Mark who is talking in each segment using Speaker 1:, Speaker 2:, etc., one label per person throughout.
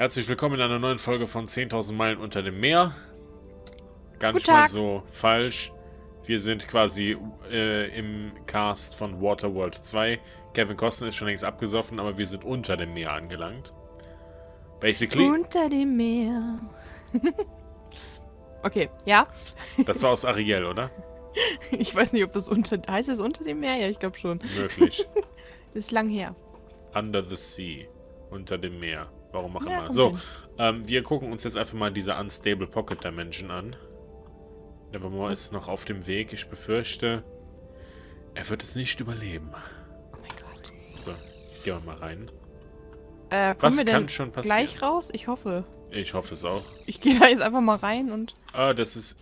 Speaker 1: Herzlich willkommen in einer neuen Folge von 10.000 Meilen unter dem Meer. Gar nicht
Speaker 2: Guten
Speaker 1: mal so falsch. Wir sind quasi äh, im Cast von Waterworld 2. Kevin Costner ist schon längst abgesoffen, aber wir sind unter dem Meer angelangt. Basically,
Speaker 2: Unter dem Meer. okay, ja.
Speaker 1: das war aus Ariel, oder?
Speaker 2: Ich weiß nicht, ob das unter... Heißt es unter dem Meer? Ja, ich glaube schon.
Speaker 1: Möglich.
Speaker 2: Ist lang her.
Speaker 1: Under the Sea. Unter dem Meer. Warum auch
Speaker 2: Ja, kommt
Speaker 1: So, ähm, wir gucken uns jetzt einfach mal diese Unstable Pocket Dimension an. Nevermore ist noch auf dem Weg. Ich befürchte, er wird es nicht überleben.
Speaker 2: Oh mein Gott.
Speaker 1: So, gehen wir mal rein.
Speaker 2: Äh,
Speaker 1: Was
Speaker 2: wir
Speaker 1: kann schon passieren?
Speaker 2: gleich raus? Ich hoffe.
Speaker 1: Ich hoffe es auch.
Speaker 2: Ich gehe da jetzt einfach mal rein und...
Speaker 1: Ah, das ist...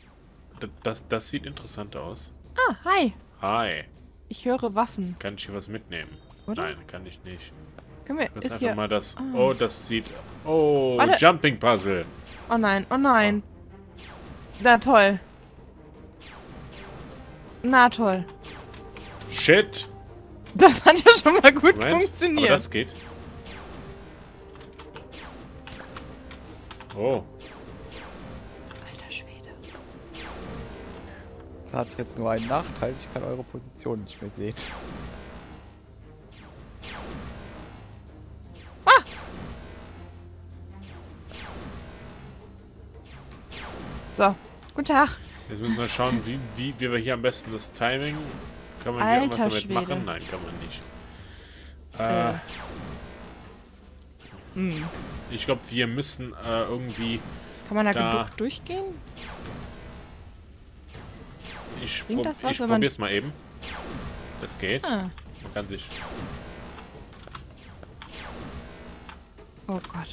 Speaker 1: Das, das, das sieht interessant aus.
Speaker 2: Ah, hi.
Speaker 1: Hi.
Speaker 2: Ich höre Waffen.
Speaker 1: Kann ich hier was mitnehmen?
Speaker 2: Oder?
Speaker 1: Nein, kann ich nicht.
Speaker 2: Können wir...
Speaker 1: Das ist einfach
Speaker 2: hier...
Speaker 1: mal das...
Speaker 2: Ah.
Speaker 1: Oh, das sieht... Oh,
Speaker 2: Warte.
Speaker 1: Jumping Puzzle.
Speaker 2: Oh nein, oh nein. Na toll. Na toll.
Speaker 1: Shit.
Speaker 2: Das hat ja schon mal gut
Speaker 1: Moment. Aber
Speaker 2: funktioniert.
Speaker 1: das geht. Oh.
Speaker 2: Alter Schwede.
Speaker 3: Das hat jetzt nur einen Nachteil, ich kann eure Position nicht mehr sehen.
Speaker 2: So, guten Tag.
Speaker 1: Jetzt müssen wir schauen, wie, wie, wie wir hier am besten das Timing... Kann man hier
Speaker 2: Alter
Speaker 1: irgendwas damit machen? Nein, kann man nicht. Äh,
Speaker 2: Äh. Hm.
Speaker 1: Ich glaube, wir müssen äh, irgendwie...
Speaker 2: Kann man da,
Speaker 1: Da.
Speaker 2: geduckt durchgehen?
Speaker 1: Ich, prob
Speaker 2: das was,
Speaker 1: ich
Speaker 2: wenn man-
Speaker 1: probier's mal eben. Das geht.
Speaker 2: Ah.
Speaker 1: Man kann sich...
Speaker 2: Oh Gott.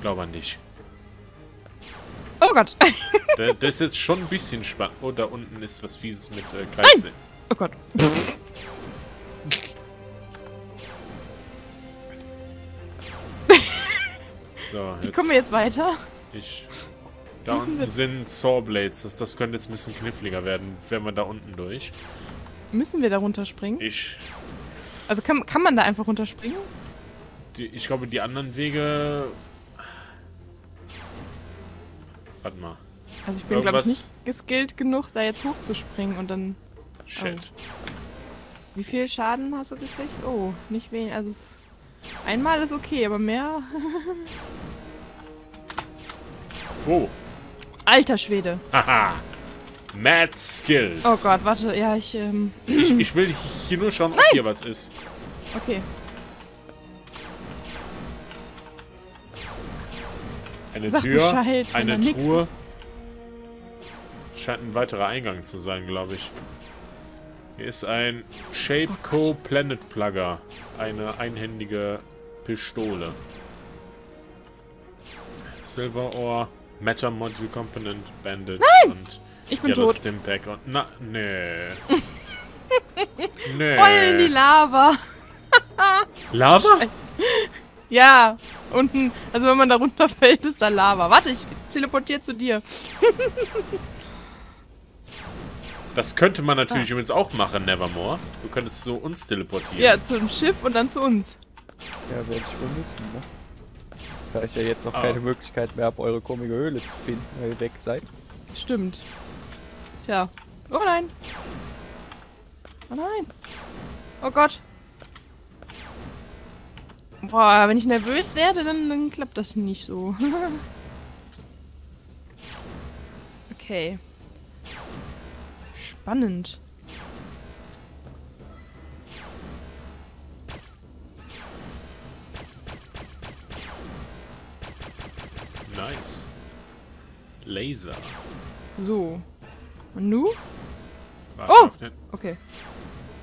Speaker 1: Ich glaube nicht.
Speaker 2: Oh Gott.
Speaker 1: Da- Das ist jetzt schon ein bisschen spannend. Oh, da unten ist was Fieses mit äh, Kreise.
Speaker 2: Oh Gott.
Speaker 1: So,
Speaker 2: Wie
Speaker 1: jetzt,
Speaker 2: kommen wir jetzt weiter?
Speaker 1: Ich, da unten
Speaker 2: wir-
Speaker 1: sind Sawblades. Das, das könnte jetzt ein bisschen kniffliger werden, wenn man da unten durch.
Speaker 2: Müssen wir da runterspringen?
Speaker 1: Ich,
Speaker 2: Also kann, kann man da einfach runterspringen?
Speaker 1: die, ich glaube, die anderen Wege... Warte mal.
Speaker 2: Also ich bin, glaube ich, nicht geskillt genug, da jetzt hochzuspringen und dann...
Speaker 1: Shit.
Speaker 2: Wie viel Schaden hast du gekriegt? Oh, nicht wenig. Also es... Einmal ist okay, aber mehr...
Speaker 1: Oh.
Speaker 2: Alter Schwede.
Speaker 1: Haha. Mad Skills.
Speaker 2: Oh Gott, warte. Ja, ich... Ähm,
Speaker 1: Ich, ich will hier nur schauen, ob hier was ist.
Speaker 2: okay.
Speaker 1: Eine
Speaker 2: Sag
Speaker 1: Tür,
Speaker 2: Bescheid,
Speaker 1: eine Truhe. Scheint ein weiterer Eingang zu sein, glaube ich. Hier ist ein Shapeco Planet Plugger. Eine einhändige Pistole. Silver Ore, Meta Module Component, Bandage und
Speaker 2: Ich bin
Speaker 1: Yellow
Speaker 2: tot.
Speaker 1: Stimpack und. Na, nee. nee.
Speaker 2: Voll in die Lava.
Speaker 1: Lava?
Speaker 2: Ja, unten, also wenn man da runterfällt, ist da Lava. Warte, ich teleportiere zu dir.
Speaker 1: Das könnte man natürlich
Speaker 2: Ah.
Speaker 1: übrigens auch machen, Nevermore. Du könntest so uns teleportieren.
Speaker 2: Ja, zum Schiff und dann zu uns.
Speaker 3: Ja, werde ich wohl müssen, ne? Da ich ja jetzt auch
Speaker 1: Ah.
Speaker 3: keine Möglichkeit mehr habe, eure komische Höhle zu finden, weil ihr weg seid.
Speaker 2: Stimmt. Tja. Oh nein. Oh nein. Oh Gott. Boah, wenn ich nervös werde, dann, dann klappt das nicht so. okay. Spannend.
Speaker 1: Nice. Laser.
Speaker 2: So. Und nu?
Speaker 1: Warte
Speaker 2: Oh! Okay.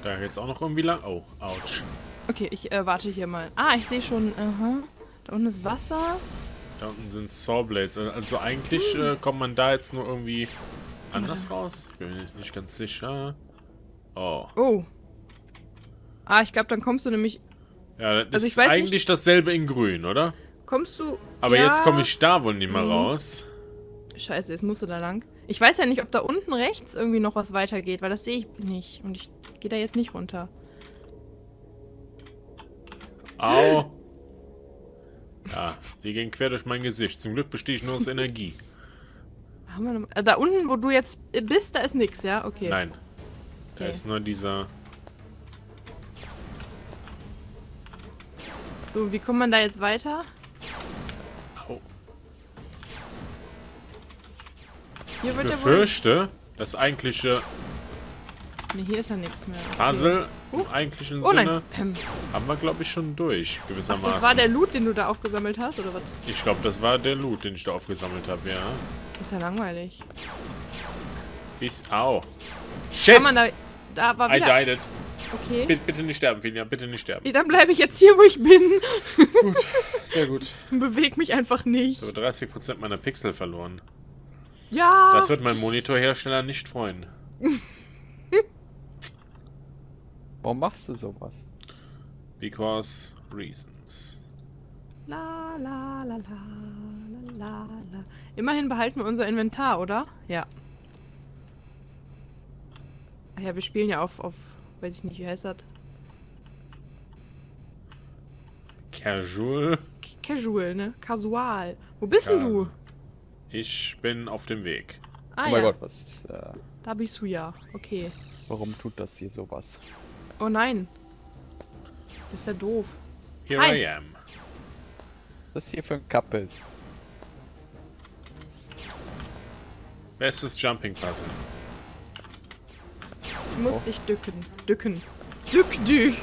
Speaker 1: Da geht's auch noch irgendwie lang. Oh, ouch.
Speaker 2: Okay, ich äh, warte hier mal. Ah, ich sehe schon. Aha. Da unten ist Wasser.
Speaker 1: Da unten sind Sawblades. Also eigentlich äh, kommt man da jetzt nur irgendwie anders raus. Ich bin mir nicht ganz sicher. Oh.
Speaker 2: Oh. Ah, ich glaube, dann kommst du nämlich.
Speaker 1: Ja, das
Speaker 2: Also ich
Speaker 1: ist
Speaker 2: weiß nicht-
Speaker 1: eigentlich dasselbe in grün, oder?
Speaker 2: Kommst du.
Speaker 1: Aber
Speaker 2: ja,
Speaker 1: jetzt komme ich da wohl nicht mehr
Speaker 2: Mhm.
Speaker 1: raus.
Speaker 2: Scheiße, jetzt musst du da lang. Ich weiß ja nicht, ob da unten rechts irgendwie noch was weitergeht, weil das sehe ich nicht. Und ich gehe da jetzt nicht runter.
Speaker 1: Au. Ja, die gehen quer durch mein Gesicht. Zum Glück bestehe ich nur aus Energie.
Speaker 2: Noch, äh, da unten, wo du jetzt bist, da ist nix, ja? Okay.
Speaker 1: Nein. Da
Speaker 2: Okay.
Speaker 1: ist nur dieser...
Speaker 2: So, wie kommt man da jetzt weiter?
Speaker 1: Au.
Speaker 2: Hier
Speaker 1: Ich
Speaker 2: wird wohl...
Speaker 1: befürchte, das eigentliche
Speaker 2: Ne, hier ist ja nichts mehr. Okay.
Speaker 1: Puzzle im
Speaker 2: Huch.
Speaker 1: eigentlichen
Speaker 2: Oh nein.
Speaker 1: Sinne
Speaker 2: Ähm,
Speaker 1: haben wir, glaube ich, schon durch,
Speaker 2: ach,
Speaker 1: gewissermaßen.
Speaker 2: das war der Loot, den du da aufgesammelt hast, oder was?
Speaker 1: ich glaube, das war der Loot, den ich da aufgesammelt habe, ja.
Speaker 2: Das ist ja langweilig.
Speaker 1: Bis, au. Shit!
Speaker 2: Kann man da... Da war
Speaker 1: I
Speaker 2: wieder...
Speaker 1: died it.
Speaker 2: Okay.
Speaker 1: Bitte, bitte nicht sterben, Filia, bitte nicht sterben.
Speaker 2: Ja, Dann bleibe ich jetzt hier, wo ich bin.
Speaker 1: Sehr gut.
Speaker 2: Beweg mich einfach nicht.
Speaker 1: So 30% meiner Pixel verloren.
Speaker 2: Ja.
Speaker 1: Das wird mein Monitorhersteller nicht freuen.
Speaker 3: Warum machst du sowas?
Speaker 1: Because reasons.
Speaker 2: La, la, la, la, la, la, la. Immerhin behalten wir unser Inventar, oder? Ja. Ach ja, wir spielen ja auf, auf, weiß ich nicht, wie heißt das?
Speaker 1: Casual.
Speaker 2: Casual, ne? Casual. Wo bist denn du?
Speaker 1: Ich bin auf dem Weg.
Speaker 2: Ah
Speaker 3: oh
Speaker 2: ja,
Speaker 3: mein Gott, was. Äh,
Speaker 2: da bist du ja. Okay.
Speaker 3: warum tut das hier sowas?
Speaker 2: Oh nein. Das ist ja doof.
Speaker 1: Here
Speaker 2: Hi.
Speaker 1: I am.
Speaker 3: Was ist hier für ein Kappes?
Speaker 1: Bestes Jumping Puzzle.
Speaker 2: Du musst dich dücken. Dücken. Dück dich.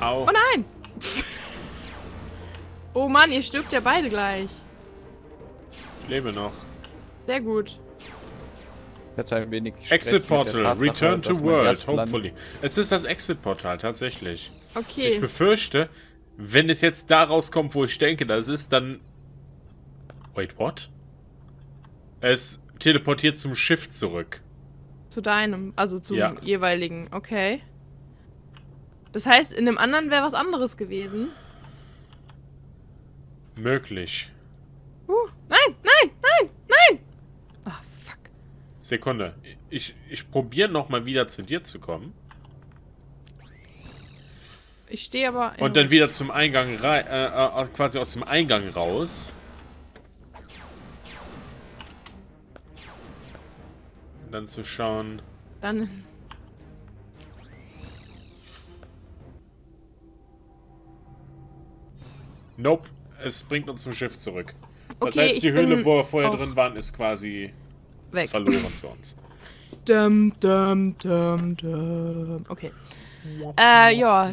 Speaker 1: Au.
Speaker 2: Oh nein! oh Mann, ihr stirbt ja beide gleich.
Speaker 1: Ich lebe noch.
Speaker 2: Sehr gut.
Speaker 3: Ich hatte ein wenig Stress
Speaker 1: Exit Portal.
Speaker 3: Tatsache,
Speaker 1: Return to World. Hopefully. Es ist das Exit Portal, tatsächlich. Ich
Speaker 2: Okay.
Speaker 1: befürchte, wenn es jetzt da rauskommt, wo ich denke, das ist, dann... Wait, what? Es teleportiert zum Schiff zurück.
Speaker 2: Zu deinem, also zum
Speaker 1: Ja.
Speaker 2: jeweiligen. Okay. Das heißt, in dem anderen wäre was anderes gewesen.
Speaker 1: Möglich.
Speaker 2: Uh, nein, nein!
Speaker 1: Sekunde. Ich, ich probiere nochmal wieder zu dir zu kommen.
Speaker 2: Ich stehe aber.
Speaker 1: Und dann wieder zum Eingang rein, äh, äh, quasi aus dem Eingang raus. Und dann zu schauen.
Speaker 2: Dann.
Speaker 1: Nope, es bringt uns zum Schiff zurück. Das
Speaker 2: Okay,
Speaker 1: heißt, die Höhle,
Speaker 2: bin
Speaker 1: wo wir vorher drin waren, ist quasi
Speaker 2: Weg.
Speaker 1: verloren für uns.
Speaker 2: Dum, dum, dum, dum. Okay. Äh, ja.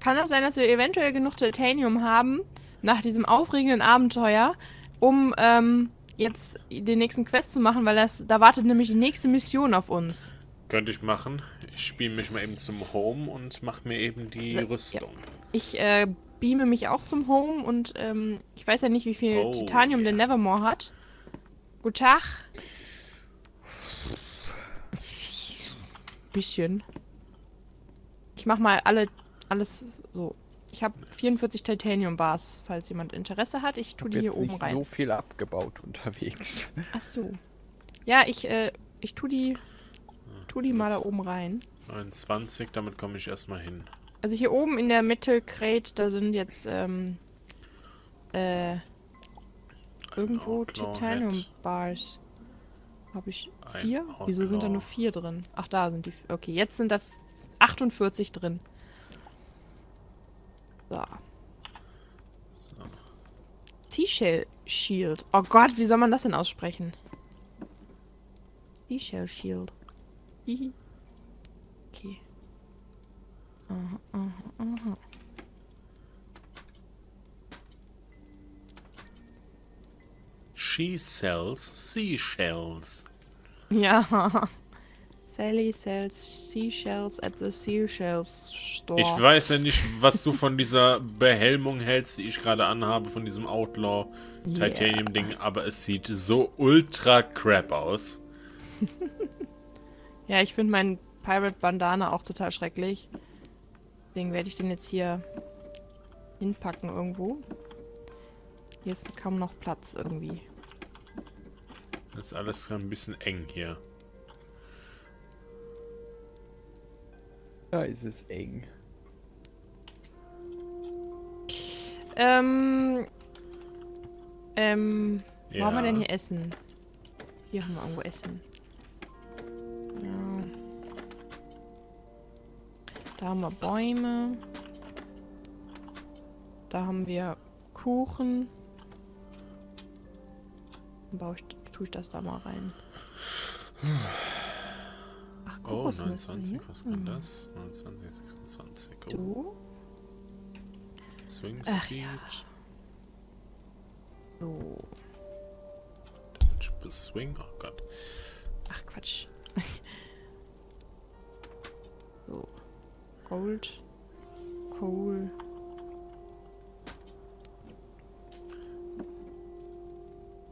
Speaker 2: Kann das sein, dass wir eventuell genug Titanium haben, nach diesem aufregenden Abenteuer, um ähm, jetzt den nächsten Quest zu machen, weil das, da wartet nämlich die nächste Mission auf uns.
Speaker 1: Könnte ich machen. Ich spiele mich mal eben zum Home und mache mir eben die
Speaker 2: Ja.
Speaker 1: Rüstung.
Speaker 2: Ich äh, beame mich auch zum Home und ähm, ich weiß ja nicht, wie viel
Speaker 1: Oh,
Speaker 2: Titanium der Nevermore hat. Guten Tag. Bisschen. Ich mach mal alle, alles so. Ich habe 44 Titanium Bars, falls jemand Interesse hat. Ich tue die hier
Speaker 3: jetzt
Speaker 2: oben
Speaker 3: nicht
Speaker 2: rein.
Speaker 3: so viel abgebaut unterwegs.
Speaker 2: Ach so. Ja, ich, äh, ich tu die, tu die mal da oben rein.
Speaker 1: 29, damit komme ich erstmal hin.
Speaker 2: Also hier oben in der Metal Crate, da sind jetzt, ähm, äh, irgendwo
Speaker 1: Outlaw
Speaker 2: Titanium
Speaker 1: Head.
Speaker 2: Bars. Habe ich
Speaker 1: Ein
Speaker 2: vier? Wieso sind da nur vier drin? Ach, da sind die. Okay, jetzt sind da 48 drin. So.
Speaker 1: So.
Speaker 2: Seashell Shield. Oh Gott, wie soll man das denn aussprechen? Seashell Shield. Hihi. Okay. Aha, aha, aha.
Speaker 1: She sells seashells.
Speaker 2: Ja. Sally sells seashells at the seashells store.
Speaker 1: Ich weiß ja nicht, was du von dieser Behelmung hältst, die ich gerade anhabe, von diesem Outlaw
Speaker 2: Yeah.
Speaker 1: Titanium-Ding, aber es sieht so ultra crap aus.
Speaker 2: Ja, ich finde meinen Pirate Bandana auch total schrecklich. Deswegen werde ich den jetzt hier hinpacken irgendwo. Hier ist kaum noch Platz irgendwie.
Speaker 1: Das ist alles ein bisschen eng hier.
Speaker 3: Da ist es eng.
Speaker 2: Ähm. Ähm. Wo haben wir denn
Speaker 1: Ja.
Speaker 2: hier Essen? Hier haben wir irgendwo Essen. Ja. Da haben wir Bäume. Da haben wir Kuchen. Dann baue ich, tue ich das da mal rein. Ach,
Speaker 1: Oh,
Speaker 2: Kokosnüsse
Speaker 1: 29,
Speaker 2: hier.
Speaker 1: was kann das? 29, 26. Oh.
Speaker 2: Du?
Speaker 1: Swing
Speaker 2: Ach
Speaker 1: Speed.
Speaker 2: ja. So.
Speaker 1: Bis Swing, oh Gott.
Speaker 2: Ach Quatsch. so. Gold. Coal.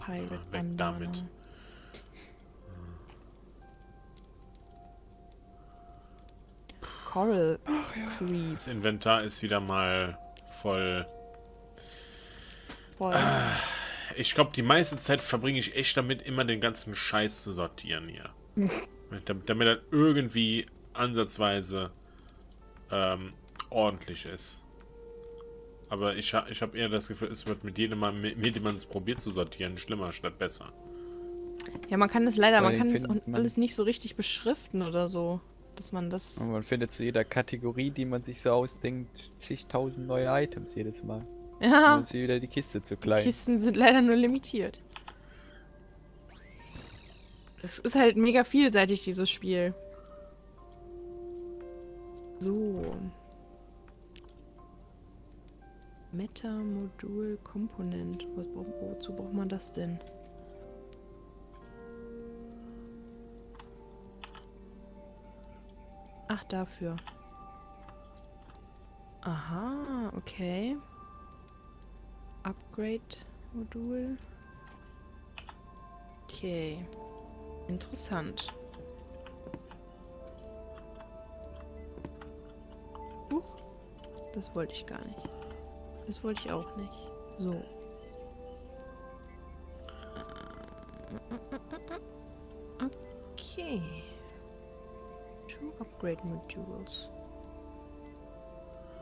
Speaker 2: Pirate
Speaker 1: Ah, weg
Speaker 2: Bandana.
Speaker 1: damit.
Speaker 2: Coral Creep.
Speaker 1: Das Inventar ist wieder mal voll.
Speaker 2: Voll.
Speaker 1: Ich glaube, die meiste Zeit verbringe ich echt damit, immer den ganzen Scheiß zu sortieren hier. damit, damit er irgendwie ansatzweise ähm, ordentlich ist. Aber ich, ich habe eher das Gefühl, es wird mit jedem Mal, mit, dem man es probiert zu sortieren, schlimmer statt besser.
Speaker 2: Ja, man kann das leider,
Speaker 3: Vor
Speaker 2: man kann das auch
Speaker 3: findet man-
Speaker 2: alles nicht so richtig beschriften oder so. Dass man das.
Speaker 3: Und man findet zu jeder Kategorie, die man sich so ausdenkt, zigtausend neue Items jedes Mal. Und
Speaker 2: Ja,
Speaker 3: dann ist wieder die Kiste zu klein.
Speaker 2: Kisten sind leider nur limitiert. Das ist halt mega vielseitig, dieses Spiel. So. Meta-Modul Component. Was wozu braucht man das denn? Ach, dafür. Aha, okay. Upgrade-Modul. Okay. Interessant. Huch. Das wollte ich gar nicht. Das wollte ich auch nicht. So. Okay. Two upgrade modules.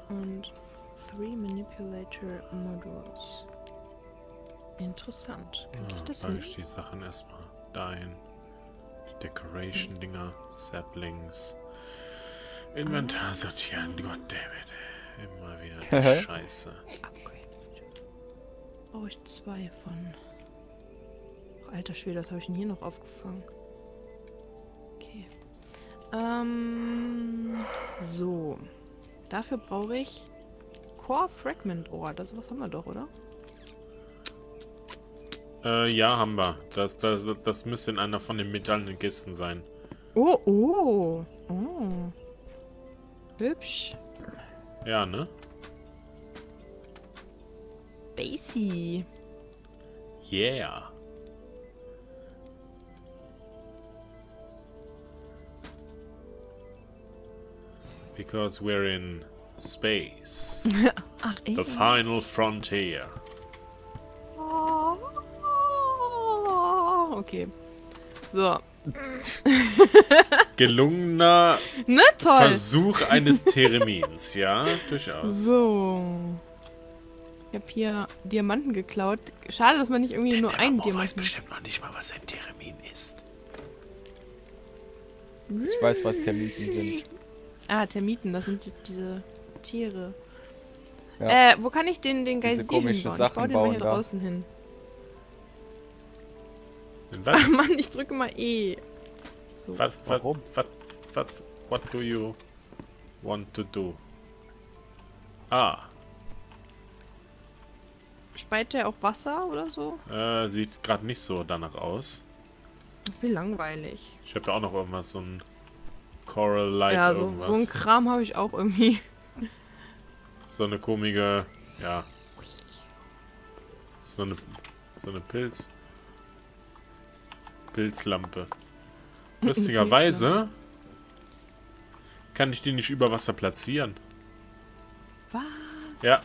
Speaker 2: Und three manipulator modules. Interessant. Ich
Speaker 1: Ja,
Speaker 2: das
Speaker 1: packe
Speaker 2: hin?
Speaker 1: ich die Sachen erstmal dahin. Die Decoration-Dinger, Saplings. Inventar sortieren, goddammit. Immer wieder Scheiße.
Speaker 2: Brauche ich zwei von. Ach, alter Schwede, was habe ich denn hier noch aufgefangen? Okay. Ähm. So. Dafür brauche ich Core Fragment Ore. Das was haben wir doch, oder?
Speaker 1: Äh, ja, haben wir. Das, das, das müsste in einer von den metallenen Kisten sein.
Speaker 2: Oh, oh. Oh. Hübsch.
Speaker 1: Ja, ne?
Speaker 2: Basie.
Speaker 1: Yeah. Because we're in space.
Speaker 2: Ach, ey.
Speaker 1: The final frontier.
Speaker 2: Oh, okay. So.
Speaker 1: Gelungener
Speaker 2: Ne, toll.
Speaker 1: Versuch eines Theremins, ja, durchaus.
Speaker 2: So. Ich habe hier Diamanten geklaut. Schade, dass man nicht irgendwie nur einen
Speaker 1: Rambo weiß
Speaker 2: Diamanten...
Speaker 1: bestimmt noch nicht mal, was ein Theremin ist.
Speaker 3: Ich weiß, was Termiten sind.
Speaker 2: Ah, Termiten, das sind die, diese Tiere.
Speaker 3: Ja.
Speaker 2: Äh, wo kann ich den, den
Speaker 3: komischen
Speaker 2: hinbauen?
Speaker 3: Sachen
Speaker 2: ich baue den mal
Speaker 3: bauen
Speaker 2: hier
Speaker 3: da.
Speaker 2: draußen hin.
Speaker 1: Was?
Speaker 2: Ach Mann, ich drücke mal E. So.
Speaker 1: Was, was,
Speaker 3: Warum?
Speaker 1: was, was, what do you want to do? Ah,
Speaker 2: Speit der auch Wasser oder so?
Speaker 1: äh, sieht gerade nicht so danach aus.
Speaker 2: Wie langweilig.
Speaker 1: Ich habe da auch noch irgendwas, so ein Coral Light
Speaker 2: ja, so,
Speaker 1: irgendwas.
Speaker 2: so ein Kram habe ich auch irgendwie.
Speaker 1: So eine komische, ja. So eine, so eine Pilz. Pilzlampe. Lustigerweise kann ich die nicht über Wasser platzieren.
Speaker 2: Was?
Speaker 1: Ja,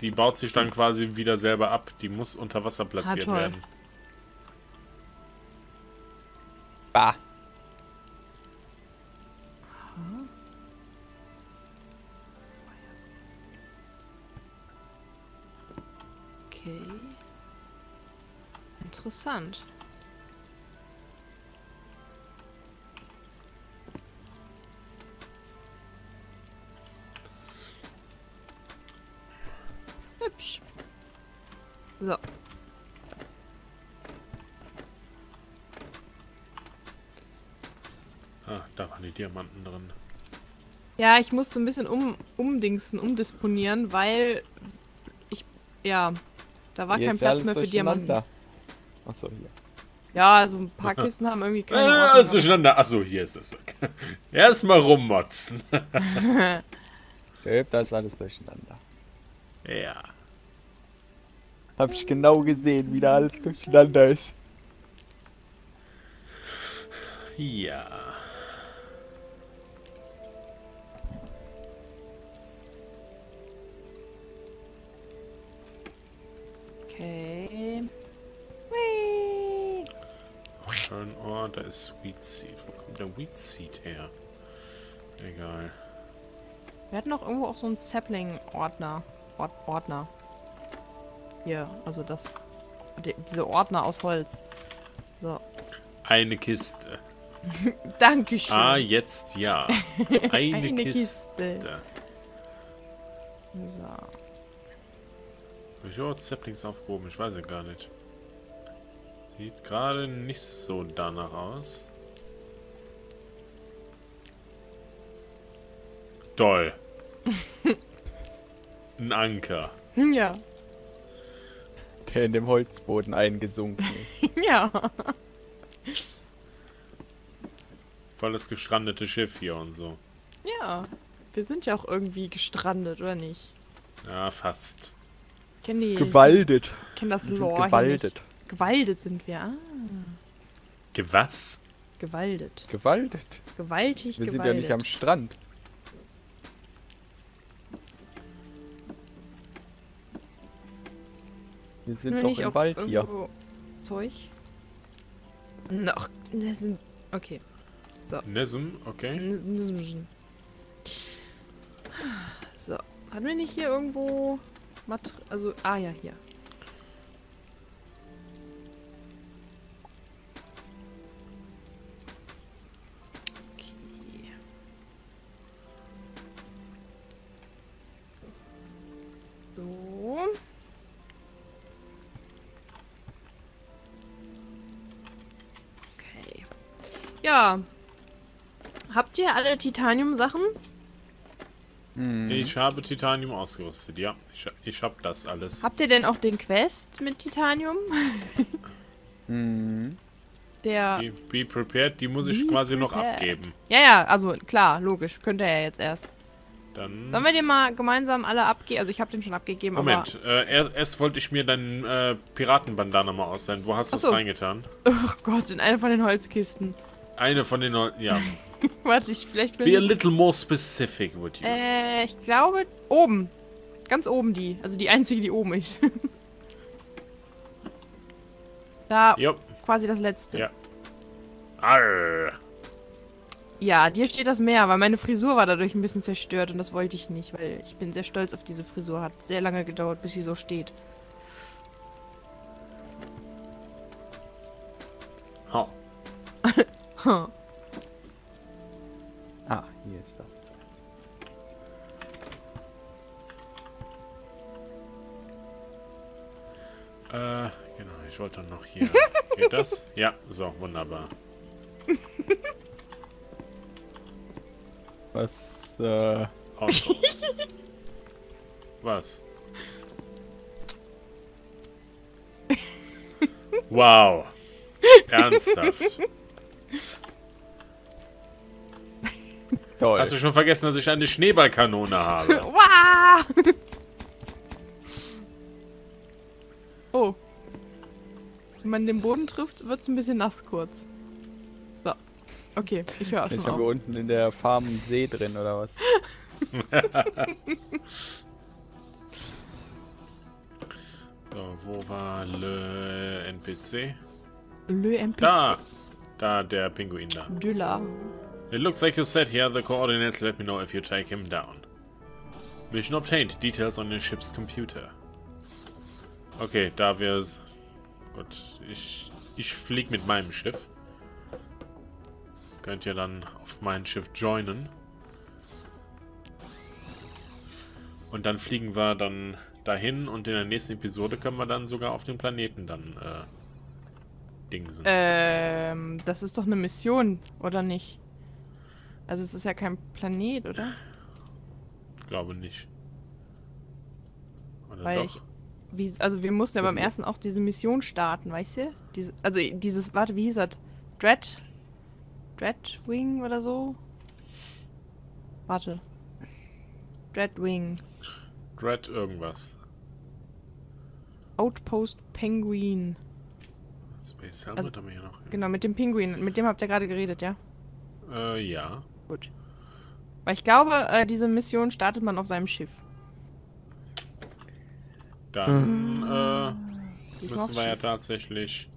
Speaker 1: die baut sich dann quasi wieder selber ab. Die muss unter Wasser platziert
Speaker 2: ah,
Speaker 1: werden.
Speaker 3: Bah.
Speaker 2: Okay. Interessant. So.
Speaker 1: Ah, da waren die Diamanten drin.
Speaker 2: Ja, ich musste ein bisschen um, umdingsen, umdisponieren, weil ich, ja, da war
Speaker 3: Hier
Speaker 2: kein Platz mehr für Diamanten.
Speaker 3: Achso, hier.
Speaker 2: Ja, also ein paar Kisten haben irgendwie
Speaker 1: Äh,
Speaker 2: keine Ordnung
Speaker 1: alles durcheinander. Achso, hier ist es. Erstmal rummotzen.
Speaker 3: Stimmt, da ist alles durcheinander.
Speaker 1: ja.
Speaker 3: Hab ich genau gesehen, wie da alles durcheinander ist.
Speaker 1: Ja.
Speaker 2: Okay. Whee!
Speaker 1: Schön, oh, da ist Sweet Seed. Wo kommt der Wheat Seed her? Egal.
Speaker 2: Wir hatten doch irgendwo auch so einen Sapling-Ordner. Ord Ordner. Hier, also das. Die, diese Ordner aus Holz. So.
Speaker 1: Eine Kiste.
Speaker 2: Dankeschön.
Speaker 1: Ah, jetzt ja. Eine,
Speaker 2: Eine
Speaker 1: Kiste.
Speaker 2: Kiste. So.
Speaker 1: Hab ich auch Saplings aufgehoben? Ich weiß ja gar nicht. Sieht gerade nicht so danach aus. Toll. Ein Anker.
Speaker 2: Ja.
Speaker 3: Der in dem Holzboden eingesunken ist.
Speaker 2: Ja.
Speaker 1: Voll das gestrandete Schiff hier und so.
Speaker 2: Ja. Wir sind ja auch irgendwie gestrandet, oder nicht?
Speaker 1: Ja, fast.
Speaker 2: Kenn die.
Speaker 3: Gewaldet.
Speaker 2: Kenn das
Speaker 3: Wir sind
Speaker 2: Lore. hier
Speaker 3: gewaldet.
Speaker 2: nicht. Gewaldet sind wir. Ah.
Speaker 1: Gewas?
Speaker 2: Gewaldet.
Speaker 3: Gewaldet.
Speaker 2: Gewaltig
Speaker 3: Wir sind
Speaker 2: gewaldet.
Speaker 3: ja nicht am Strand. Wir sind doch
Speaker 2: nicht
Speaker 3: im Wald hier.
Speaker 2: irgendwo Zeug. Noch. Sind. Okay.
Speaker 1: Nesm, okay.
Speaker 2: So. Hatten wir nicht hier irgendwo. Mater also. Ah ja, hier. Habt ihr alle Titanium-Sachen?
Speaker 3: Hm.
Speaker 1: Ich habe Titanium ausgerüstet, ja. Ich, ich habe das alles.
Speaker 2: Habt ihr denn auch den Quest mit Titanium?
Speaker 3: Hm.
Speaker 2: Der.
Speaker 1: Die Be prepared, die muss ich
Speaker 2: Be
Speaker 1: quasi noch
Speaker 2: prepared.
Speaker 1: abgeben.
Speaker 2: Ja, ja, also klar, logisch. Könnt ihr ja jetzt erst.
Speaker 1: Dann.
Speaker 2: Sollen wir den mal gemeinsam alle abgeben? Also ich habe den schon abgegeben,
Speaker 1: Moment, äh, erst, wollte ich mir deinen äh, Piratenbandana mal ausleihen. Wo hast du
Speaker 2: so.
Speaker 1: reingetan?
Speaker 2: Oh Gott, in eine von den Holzkisten.
Speaker 1: Eine von den. Neu- Ja.
Speaker 2: Warte, ich vielleicht will
Speaker 1: Be a little more specific, would you?
Speaker 2: Äh, ich glaube oben. Ganz oben die. Also die einzige, die oben ist. da
Speaker 1: Jupp.
Speaker 2: quasi das letzte.
Speaker 1: Ja. Arr.
Speaker 2: Ja, dir steht das mehr, weil meine Frisur war dadurch ein bisschen zerstört und das wollte ich nicht, weil ich bin sehr stolz auf diese Frisur. Hat sehr lange gedauert, bis sie so steht.
Speaker 1: Ha.
Speaker 2: Hm.
Speaker 3: Ah,
Speaker 1: Äh, genau, ich wollte dann noch hier. Geht das? Ja, so, wunderbar.
Speaker 3: Was, äh,
Speaker 1: Ausrüst. Was? Wow. Ernsthaft.
Speaker 3: toll.
Speaker 1: Hast du schon vergessen, dass ich eine Schneeballkanone habe?
Speaker 2: Wah! Oh. Wenn man den Boden trifft, wird es ein bisschen nass kurz. So. Okay, ich höre auch
Speaker 3: Ich
Speaker 2: schon
Speaker 3: habe unten in der Farm einen See drin, oder was?
Speaker 1: So, wo war Le NPC?
Speaker 2: Le NPC.
Speaker 1: Da! Da, der Pinguin da.
Speaker 2: Düller.
Speaker 1: It looks like you said here the coordinates. Let me know if you take him down. Mission obtained. Details on the ship's computer. Okay, da wir... Gut, ich, ich fliege mit meinem Schiff. Könnt ihr dann auf mein Schiff joinen. Und dann fliegen wir dann dahin und in der nächsten Episode können wir dann sogar auf den Planeten dann äh, dingsen.
Speaker 2: Ähm, das ist doch eine Mission, oder nicht? Also es ist ja kein Planet, oder?
Speaker 1: Glaube nicht. Oder
Speaker 2: Weil
Speaker 1: doch?
Speaker 2: ich, wie, also wir mussten ja beim ersten auch diese Mission starten, weißt du? Diese, also dieses, warte, wie hieß das? Dread? Dreadwing oder so? Warte. Dreadwing.
Speaker 1: Dread irgendwas.
Speaker 2: Outpost Penguin.
Speaker 1: Space Helmet
Speaker 2: Also-
Speaker 1: haben wir hier noch.
Speaker 2: Genau, mit dem Pinguin. Mit dem habt ihr gerade geredet, ja?
Speaker 1: Äh, ja.
Speaker 2: Gut. Weil ich glaube, äh, diese Mission startet man auf seinem Schiff.
Speaker 1: Dann äh,
Speaker 2: Ich
Speaker 1: müssen wir ja tatsächlich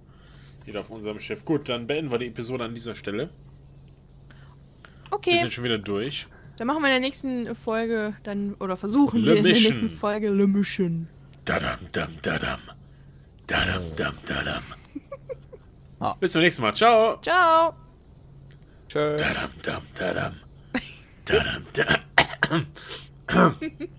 Speaker 1: wieder auf unserem Schiff. Gut, dann beenden wir die Episode an dieser Stelle. Wir
Speaker 2: Okay,
Speaker 1: sind schon wieder durch.
Speaker 2: dann machen wir in der nächsten Folge dann, oder versuchen
Speaker 1: Le
Speaker 2: wir in der nächsten Folge Le Mission.
Speaker 1: Dadam, dam, dadam. Dadam, dam, dadam.
Speaker 3: Ah.
Speaker 1: Bis zum nächsten Mal. Ciao.
Speaker 2: Ciao!
Speaker 3: Tschö.
Speaker 1: Dadam, dam, dadam. Dadam, dadam.